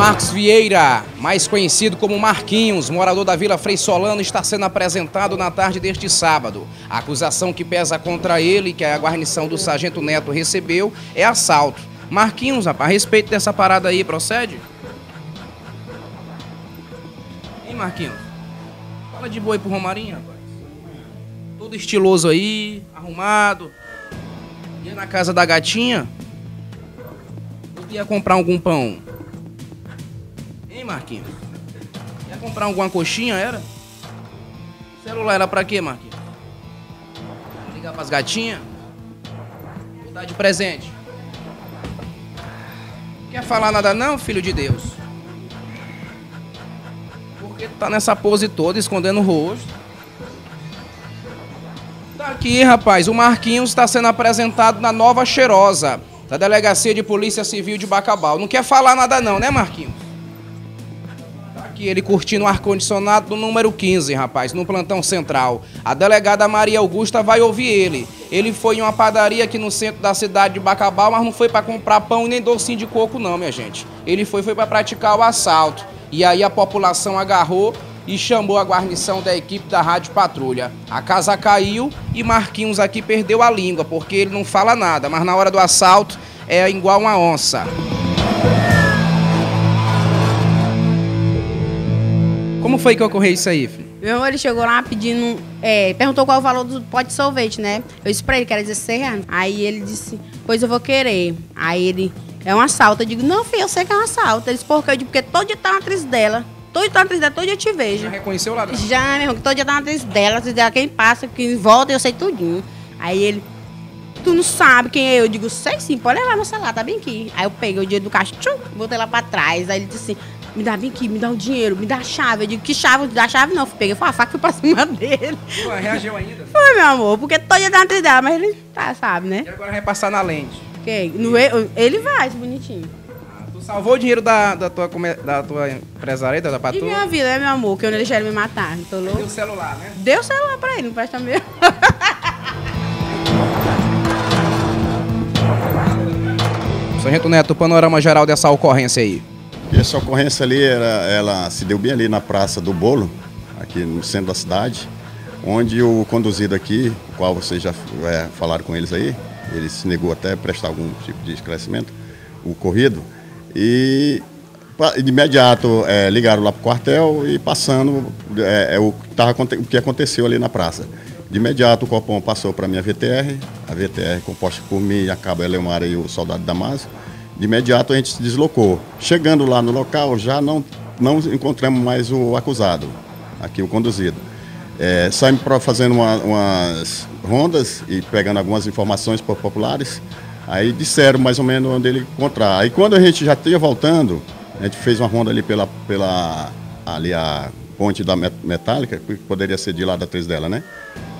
Marcos Vieira, mais conhecido como Marquinhos, morador da Vila Frei Solano, está sendo apresentado na tarde deste sábado. A acusação que pesa contra ele, que a guarnição do Sargento Neto recebeu, é assalto. Marquinhos, a respeito dessa parada aí, procede? Hein, Marquinhos? Fala de boi pro Romarinho, rapaz. Todo estiloso aí, arrumado. Ia na casa da gatinha. Ia comprar algum pão. Marquinhos? Ia comprar alguma coxinha, era? Celular era pra quê, Marquinhos? Ligar pras gatinhas? Vou dar de presente. Quer falar nada não, filho de Deus? Porque tá nessa pose toda, escondendo o rosto. Tá aqui, rapaz, o Marquinhos está sendo apresentado na Nova Cheirosa, da Delegacia de Polícia Civil de Bacabal. Não quer falar nada não, né, Marquinhos? Aqui ele curtindo o ar-condicionado do número 15, rapaz, no plantão central. A delegada Maria Augusta vai ouvir ele. Ele foi em uma padaria aqui no centro da cidade de Bacabal, mas não foi para comprar pão nem docinho de coco não, minha gente. Ele foi foi para praticar o assalto. E aí a população agarrou e chamou a guarnição da equipe da Rádio Patrulha. A casa caiu e Marquinhos aqui perdeu a língua, porque ele não fala nada, mas na hora do assalto é igual uma onça. Como foi que ocorreu isso aí, filho? Meu irmão, ele chegou lá pedindo, é, perguntou qual é o valor do pote de sorvete, né? Eu disse pra ele que era 16 reais. Aí ele disse, pois eu vou querer. Aí ele, é um assalto. Eu digo, não, filho, eu sei que é um assalto. Ele disse, por quê? Eu digo, porque todo dia tá na atriz dela. Todo dia tá na atriz dela, todo dia eu te vejo. Já reconheceu o ladrão? Já, meu irmão, que todo dia tá na atriz dela, atriz dela, quem passa, quem volta, eu sei tudinho. Aí ele, tu não sabe quem é eu? Eu digo, sei sim, pode levar no celular, tá bem aqui. Aí eu peguei o dinheiro do caixa, tchum, botei lá pra trás. Aí ele disse assim, me dá bem aqui, me dá o dinheiro, me dá a chave. Eu digo, que chave? Dá a chave não. Peguei foi a faca e fui pra cima dele. Pô, reagiu ainda? Foi, meu amor, porque todo dia atriz dela, mas ele tá, sabe, né? E agora vai passar na lente. Quem? No, ele vai, esse bonitinho. Ah, Tu salvou o dinheiro da, da, tua, da tua empresária, da E patrulha? minha vida, né, meu amor? Que eu não deixei ele me matar. Tô E louco? o celular, né? Deu o celular pra ele, não presta mesmo. Sargento Neto, panorama geral dessa ocorrência aí. E essa ocorrência ali, era, ela se deu bem ali na Praça do Bolo, aqui no centro da cidade, onde o conduzido aqui, o qual vocês já é, falaram com eles aí, ele se negou até a prestar algum tipo de esclarecimento, o corrido, e de imediato é, ligaram lá para o quartel e passando é, é, o, tava, o que aconteceu ali na praça. De imediato o Copom passou para a minha VTR, a VTR composta por mim, a Cabo Eleomar e o soldado Damaso, de imediato a gente se deslocou. Chegando lá no local, já não, não encontramos mais o acusado, aqui o conduzido. É, saímos fazendo uma- umas rondas e pegando algumas informações po- populares. Aí disseram mais ou menos onde ele encontrar. Aí quando a gente já ia voltando, a gente fez uma ronda ali pela, pela ali a ponte da met- metálica, que poderia ser de lá da atriz dela, né?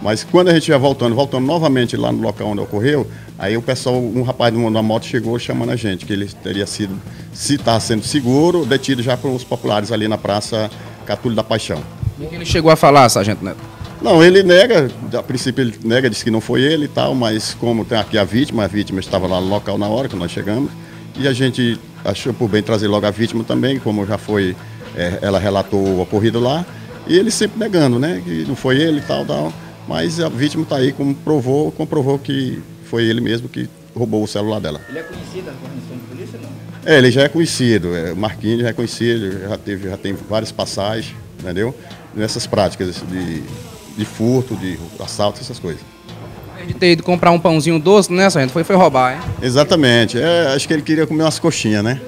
Mas quando a gente ia voltando, voltando novamente lá no local onde ocorreu, aí o pessoal, um rapaz de uma moto chegou chamando a gente, que ele teria sido, se está sendo seguro, detido já pelos populares ali na Praça Catulho da Paixão. O que ele chegou a falar, Sargento Neto? Não, ele nega, a princípio ele nega, disse que não foi ele e tal, mas como tem aqui a vítima, a vítima estava lá no local na hora que nós chegamos, e a gente achou por bem trazer logo a vítima também, como já foi, eh, ela relatou o ocorrido lá, e ele sempre negando, né, que não foi ele e tal, tal, mas a vítima está aí, como provou, comprovou que foi ele mesmo que roubou o celular dela. Ele é conhecido da guarnição de polícia, não? É, ele já é conhecido, é, o Marquinhos já é conhecido, já, teve, já tem várias passagens, entendeu? Nessas práticas de, de furto, de assalto, essas coisas. De ter ido comprar um pãozinho doce, né, Sargento? Foi, foi roubar, hein? Exatamente, é, acho que ele queria comer umas coxinhas, né?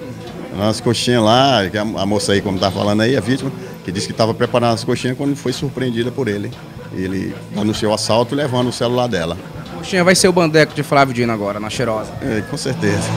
Umas coxinhas lá, que a, a moça aí, como estava falando aí, a vítima, que disse que estava preparando as coxinhas quando foi surpreendida por ele. Ele anunciou o assalto levando o celular dela. Coxinha vai ser o bandeco de Flávio Dino agora, na cheirosa. É, com certeza.